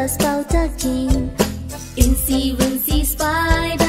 us about a king. Incy Wincy Spider.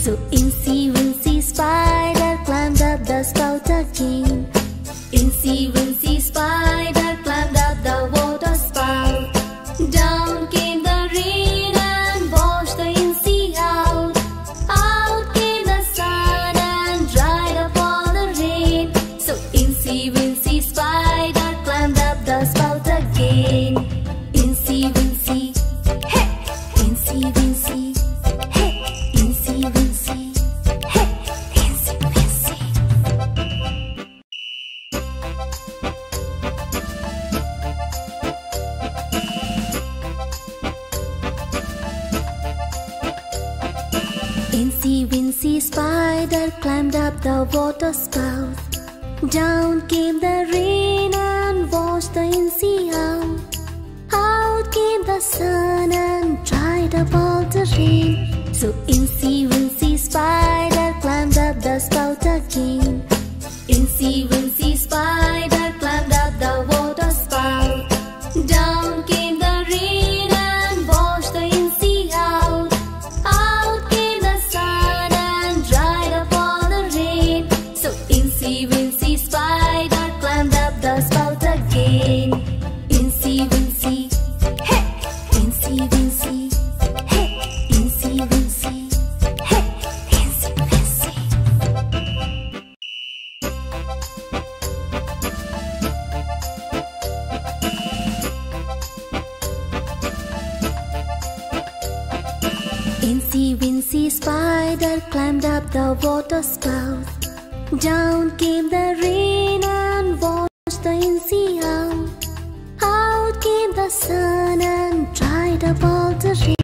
So Incy Wincy, Wincy spider climbed up the water spout. Down came the rain and washed the Wincy out. Out came the sun and dried up all the rain.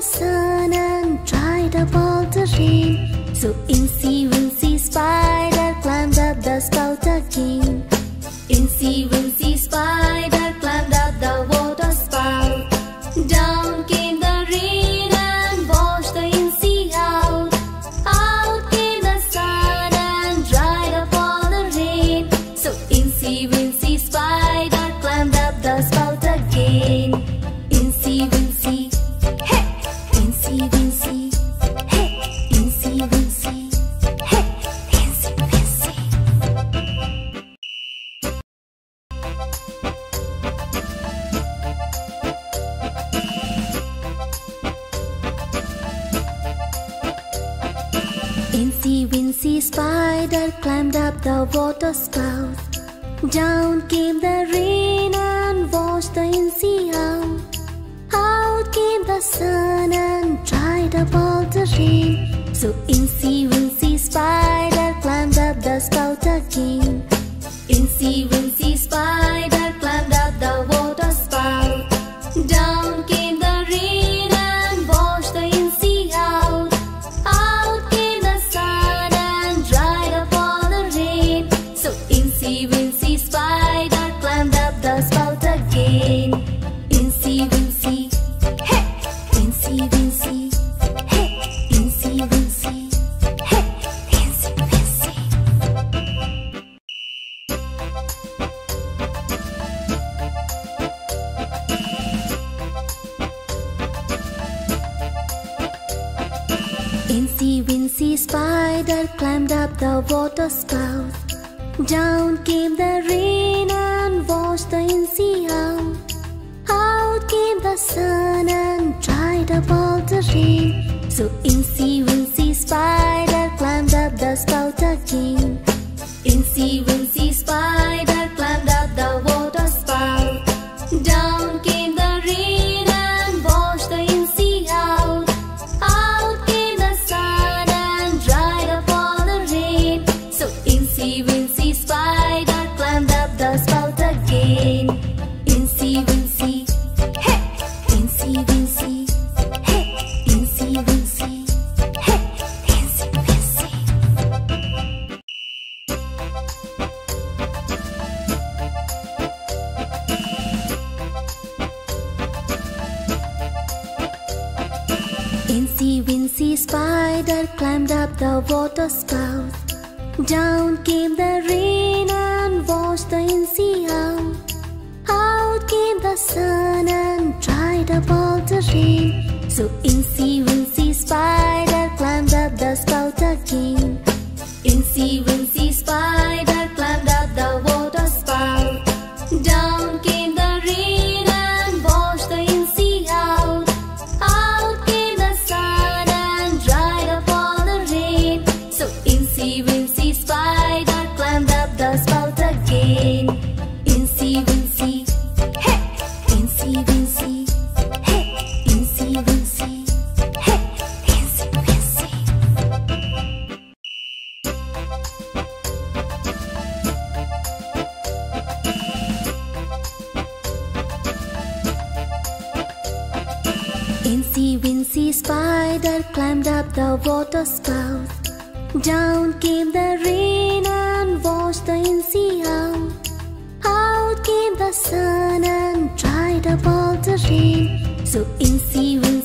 sun and dried up all the rain. So Incy see spied. Incy Wincy Spider climbed up the water spout. Down came the rain and washed the Incy out. Out came the sun and dried up all the rain. So Incy Wincy Spider climbed up the spout again. Incy Wincy the water spout. Down came the rain and washed the sea out. Out came the sun and dried up all the rain. So Incy will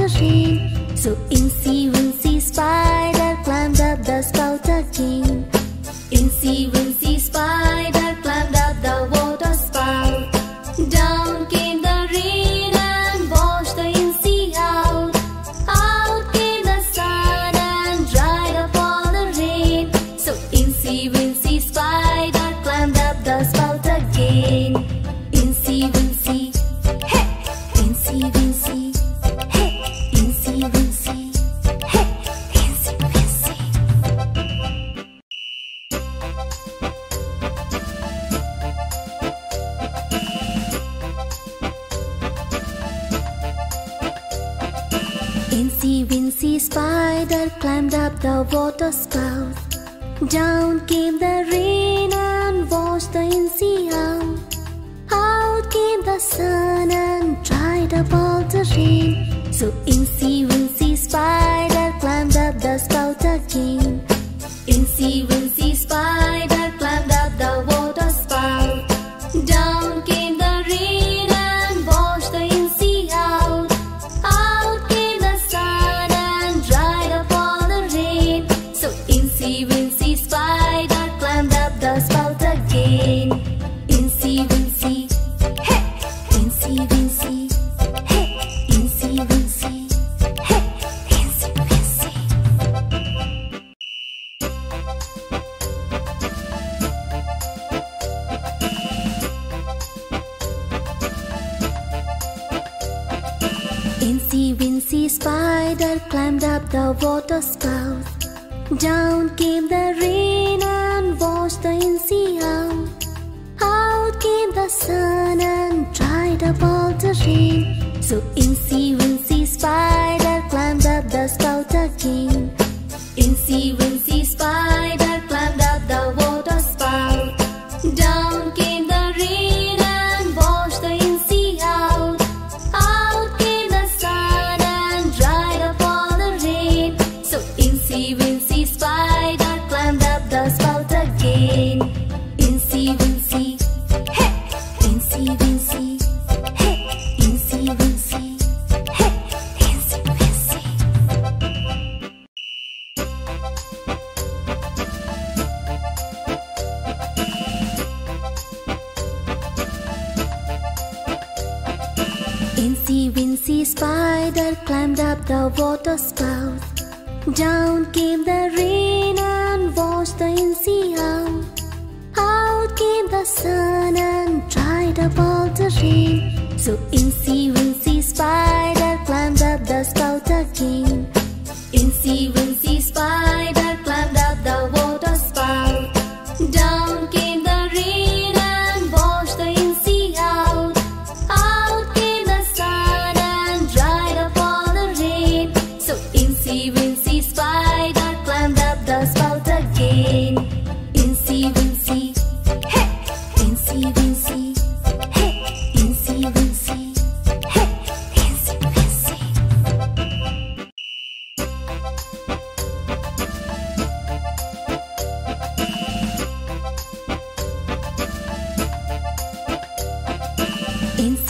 up all the rain. So Incy climbed up the water spout. Down came the rain and washed the sea out. Out came the sun and dried up all the rain. So Incy Wincy Spider climbed up the spout again. Incy Wincy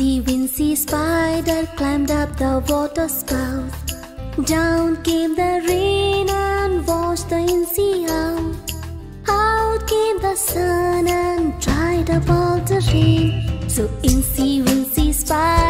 The Wincy Spider climbed up the water spout. Down came the rain and washed the Incy out. Out came the sun and dried up all the rain. So Incy Wincy Spider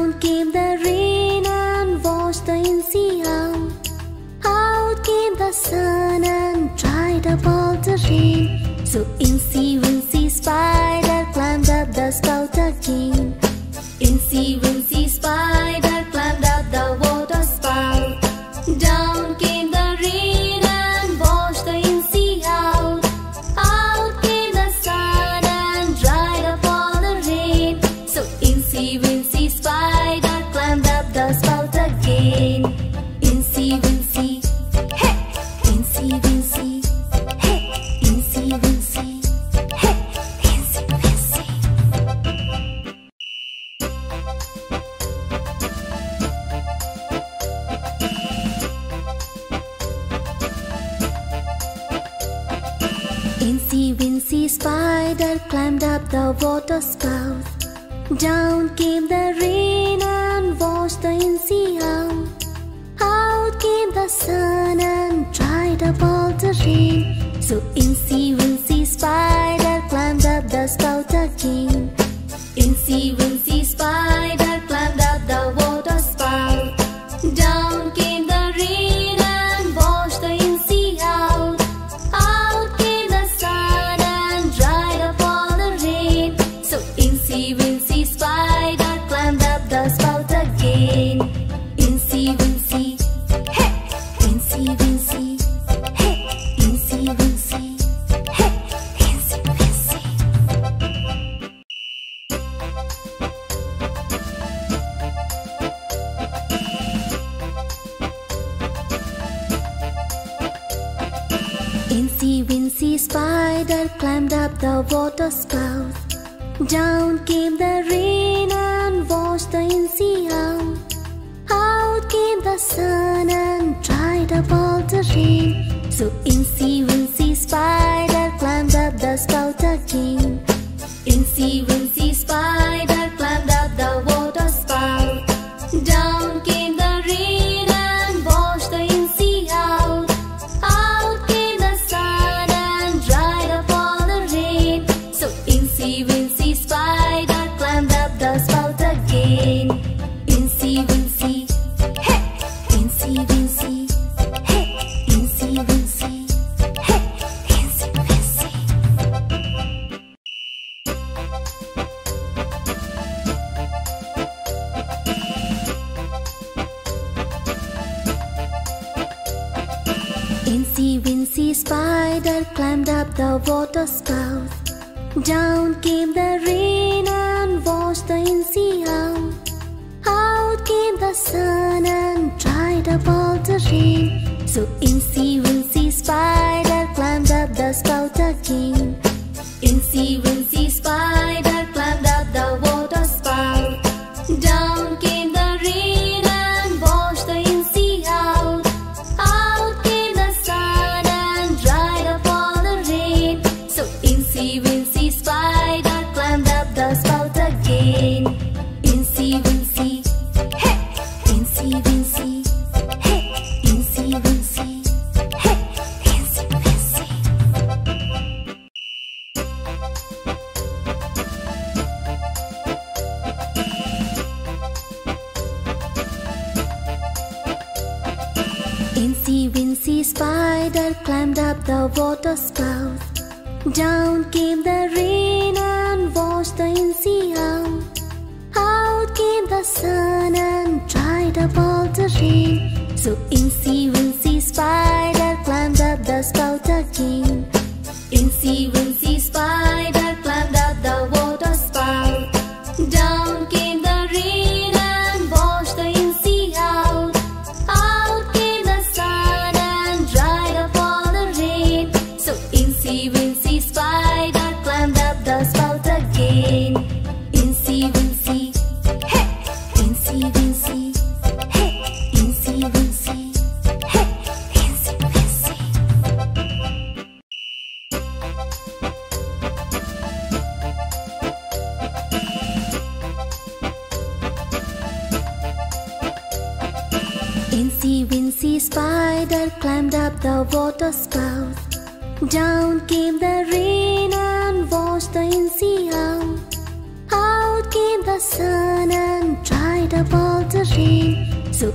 So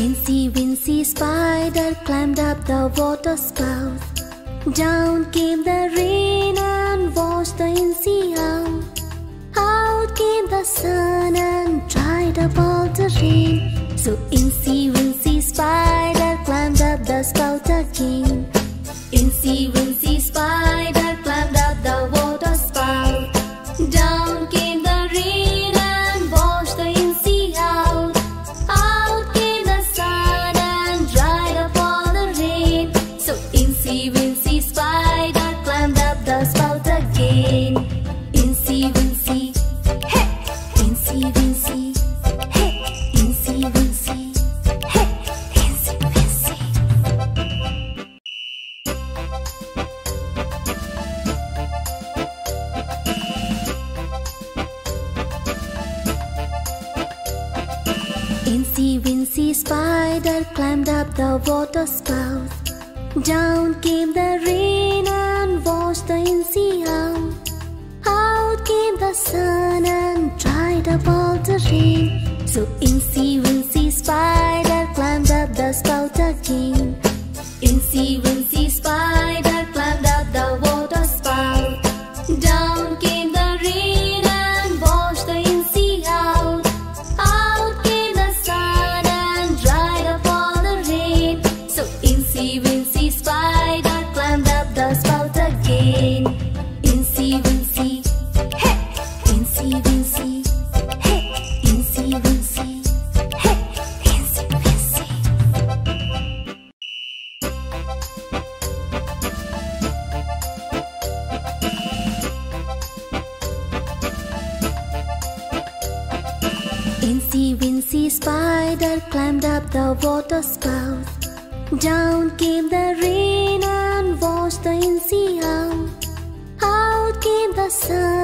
Incy Wincy Spider climbed up the water spout. Down came the rain and washed the Incy out. Out came the sun and dried up all the rain. So Incy Wincy Spider the water spout. Down came the rain and washed the Incy out. Out came the sun.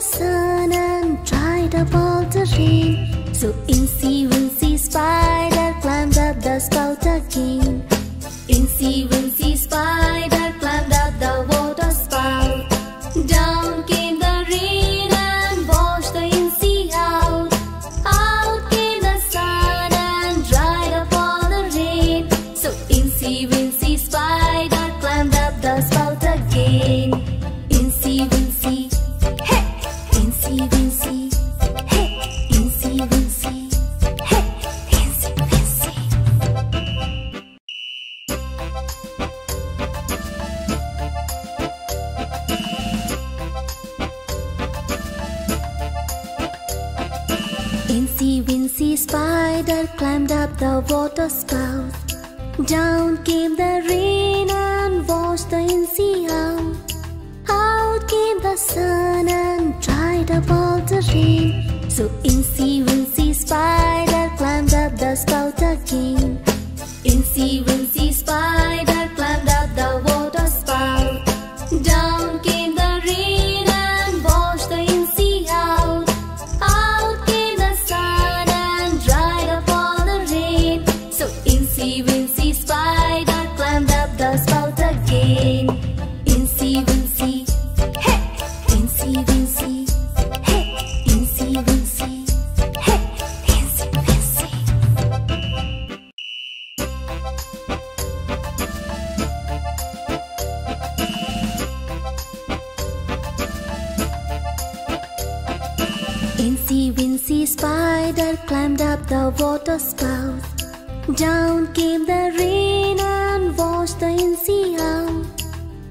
sun and dried up all the rain. So Incy Incy Wincy Spider climbed up the water spout. Down came the rain and washed the Incy out.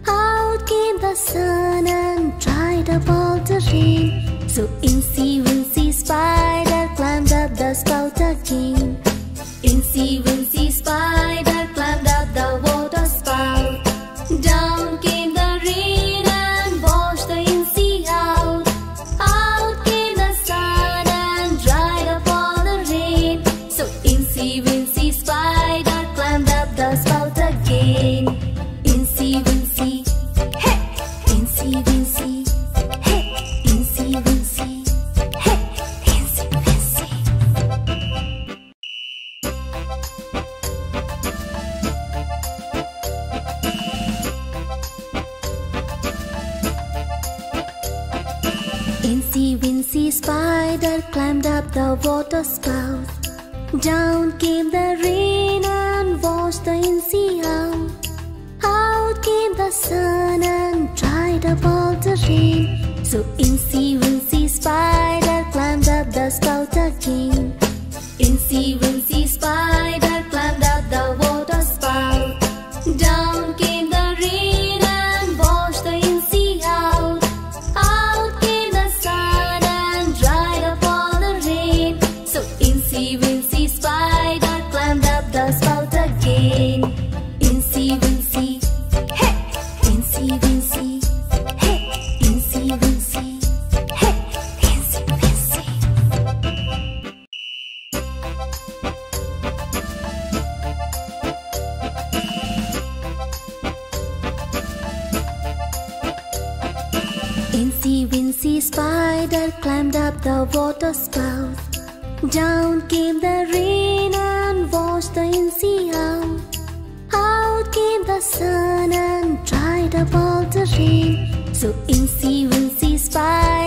Out came the sun and dried up all the rain. So Incy Wincy Spider spider climbed up the water spout. Down came the rain and washed the Incy out. Out came the sun and dried up all the rain. So Incy Wincy spider.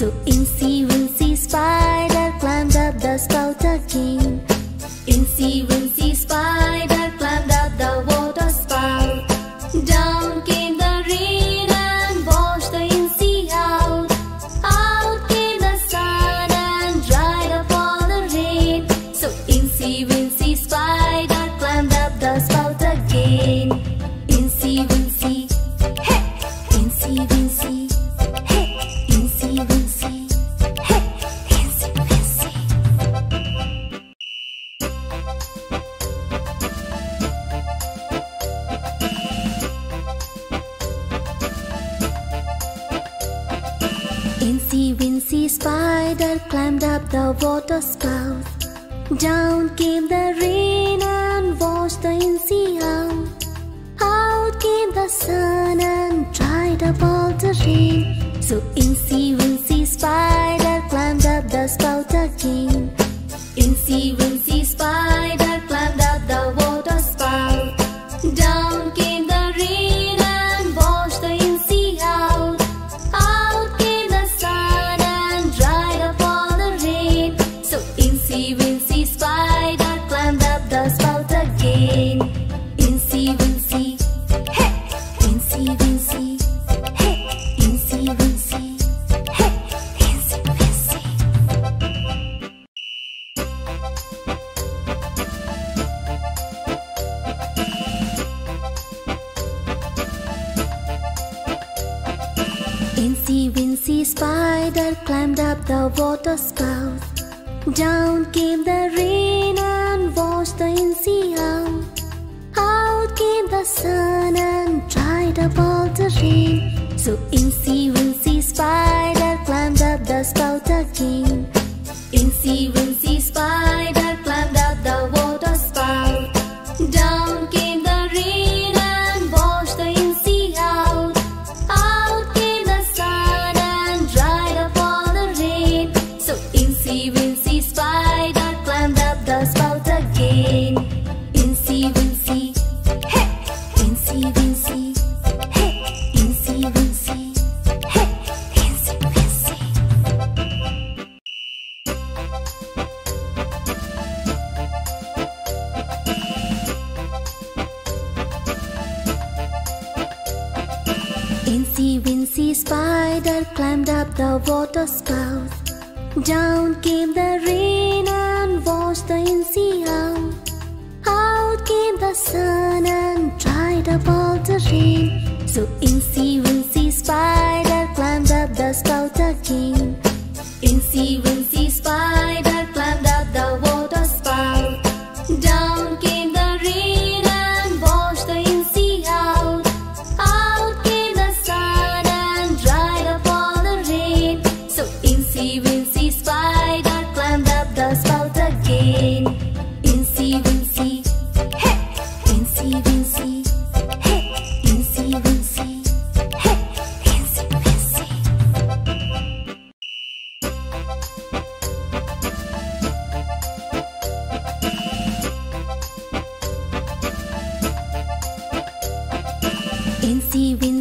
so easy The the waterspout. Down came the rain and washed the sea out. Out came the sun and dried up all the rain. So Incy see Spider.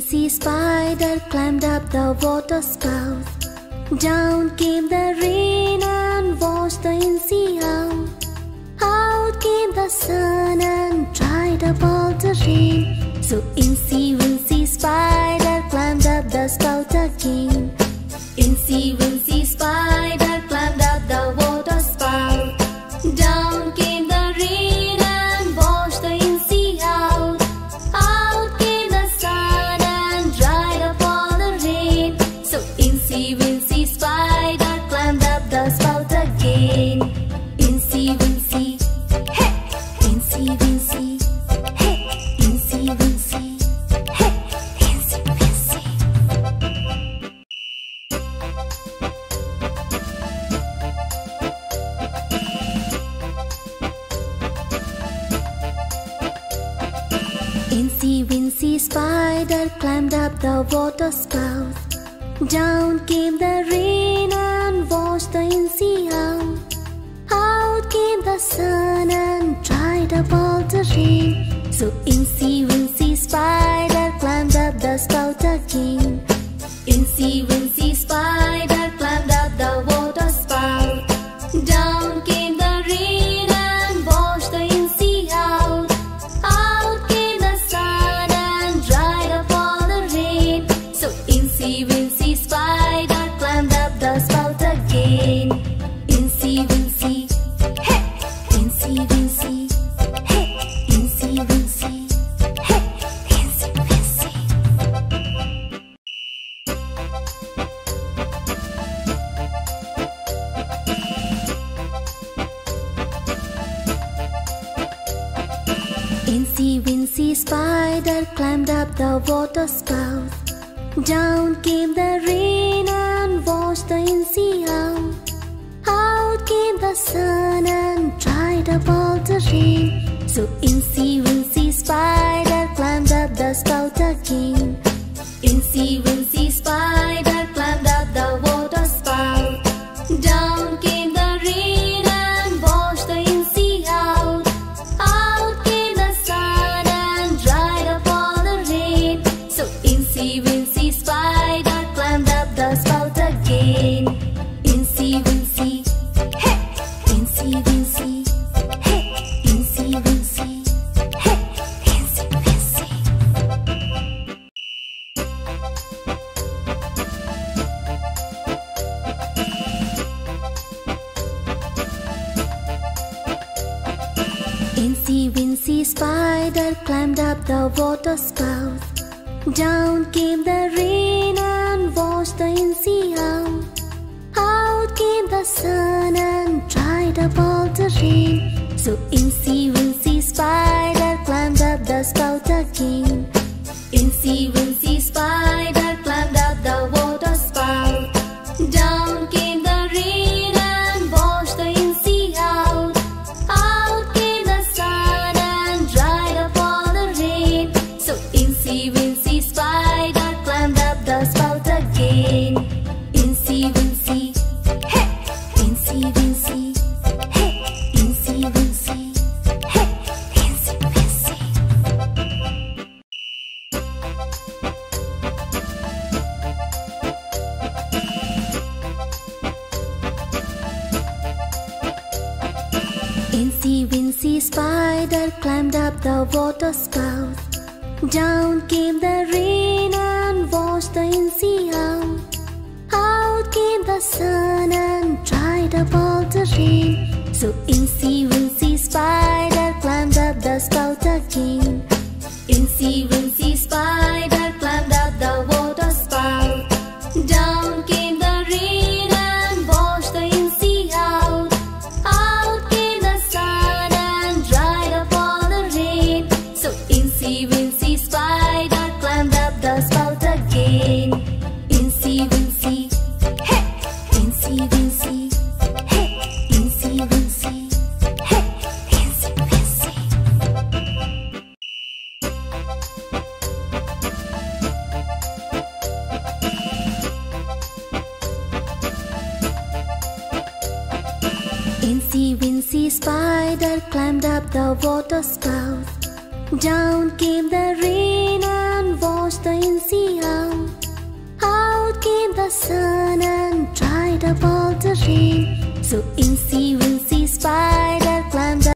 sea spider climbed up the water spout. Down came the rain and washed the sea out. Out came the sun and dried up all the rain. So in up the water spout. Down